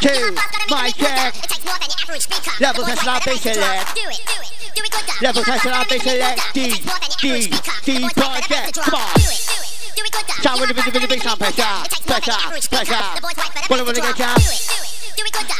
two, mic check. Level test and bass select. Level test and bass select. D, D, D project. Come on. Shout with the with the bass on pressure, pressure, pressure. What am I gonna get?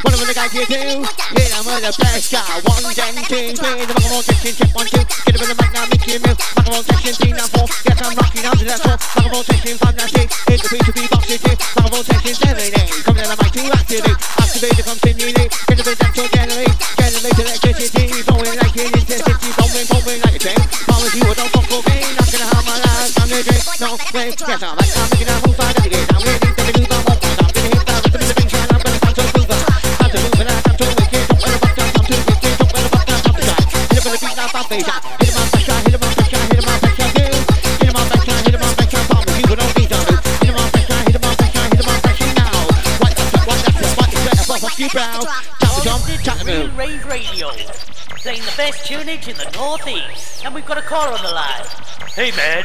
What am I gonna you? Yeah, I'm the best guy. One, then two, three, the rock section, check one, two. Get a bit of mic now, make you move. Rock section, three, now four. Yes, I'm rocking out to that four. Rock section, five, now six. Hit the beat to be box, two, rock section, seven, eight. Coming down the No way. Yes, I'm like, I'm making a move. I'm gonna get. I'm winning. I'm gonna do the Real Rave Radio, playing the best tunage in the Northeast. And we've got a caller on the line. Hey man,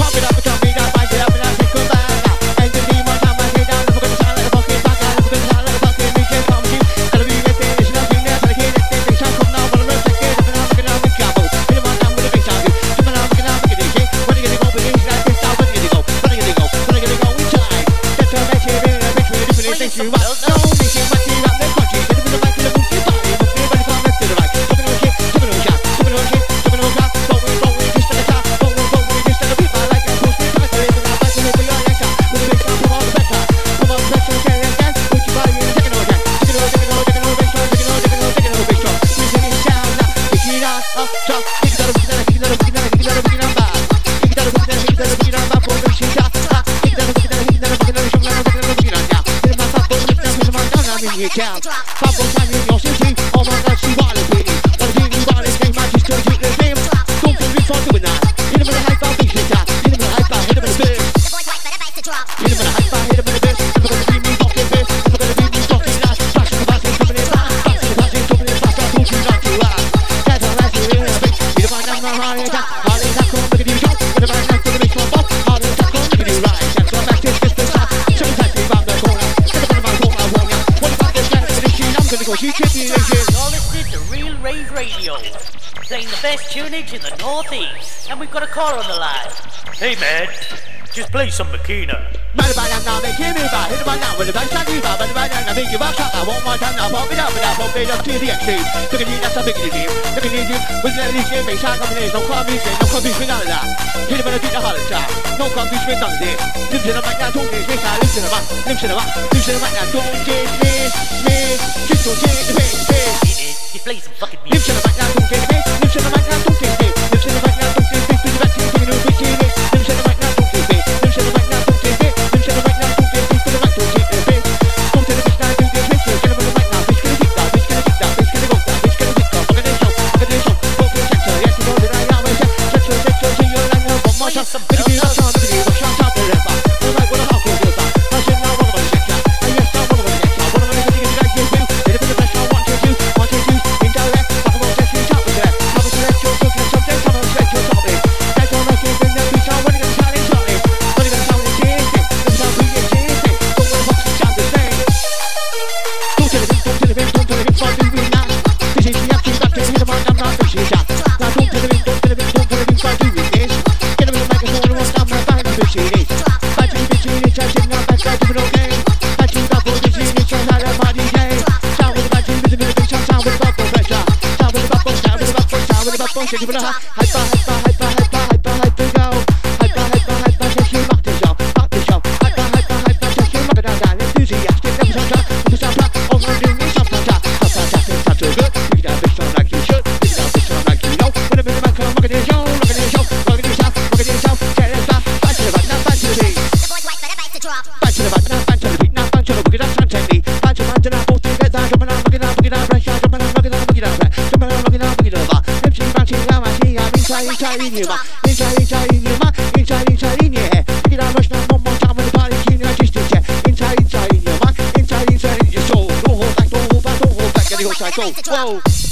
down, best tunage in the Northeast. And we've got a caller on the line. Hey man, just play some Makina. Mad about that now, make him move out. Hit him on now with a back shot, move out. Mad about that now, make you rock shot. I want my time now, pump it up, and I pump it up to the extreme. Look at you, that's a big deal. Look at you, with the least game, make shot combination. No combination, no combination, none of that. Hit him on the beat, the heart attack. No combination, none of this. Lives in the mic now, don't get me, lives in the mic, lives in the mic, lives in the mic now, don't get me, me, just don't get me, me. You play some fucking music. Hyper, hyper, hyper, hyper, Whoa.